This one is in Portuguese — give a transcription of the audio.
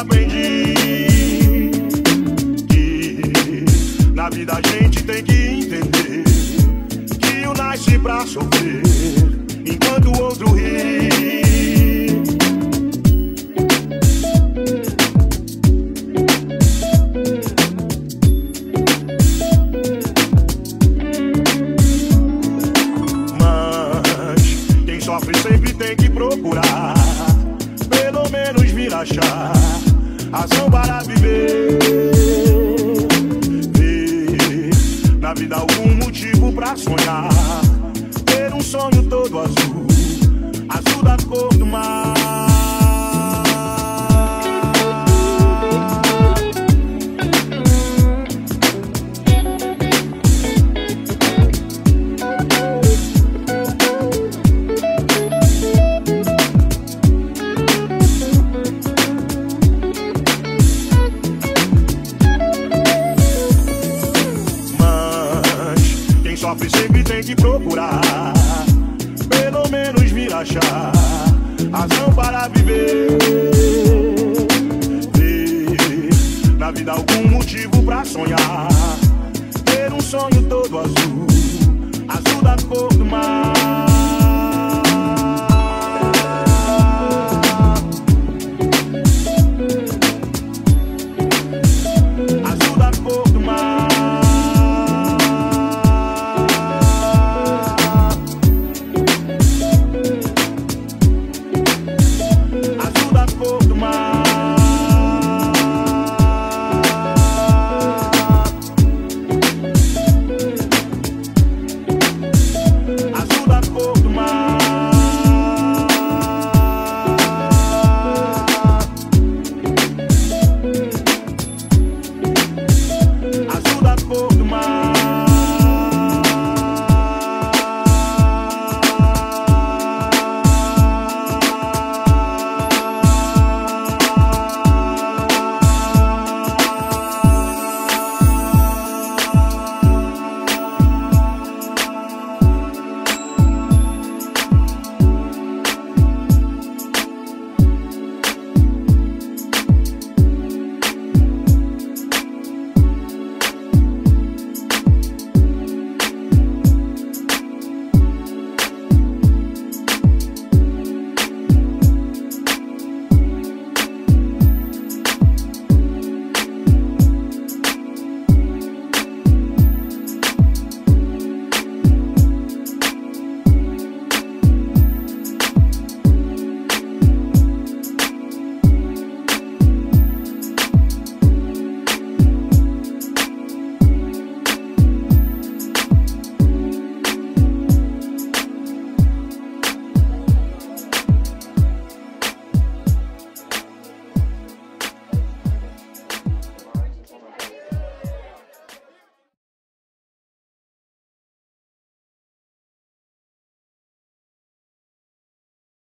aprendi. Que na vida a gente tem que entender que um nasce pra sofrer, enquanto o outro ri. Sofre sempre tem que procurar, pelo menos vir achar ação para viver. Ver na vida algum motivo pra sonhar, ter um sonho todo azul, azul da cor do mar. Sofre sempre tem que procurar, pelo menos vir achar razão para viver. Ter na vida algum motivo pra sonhar,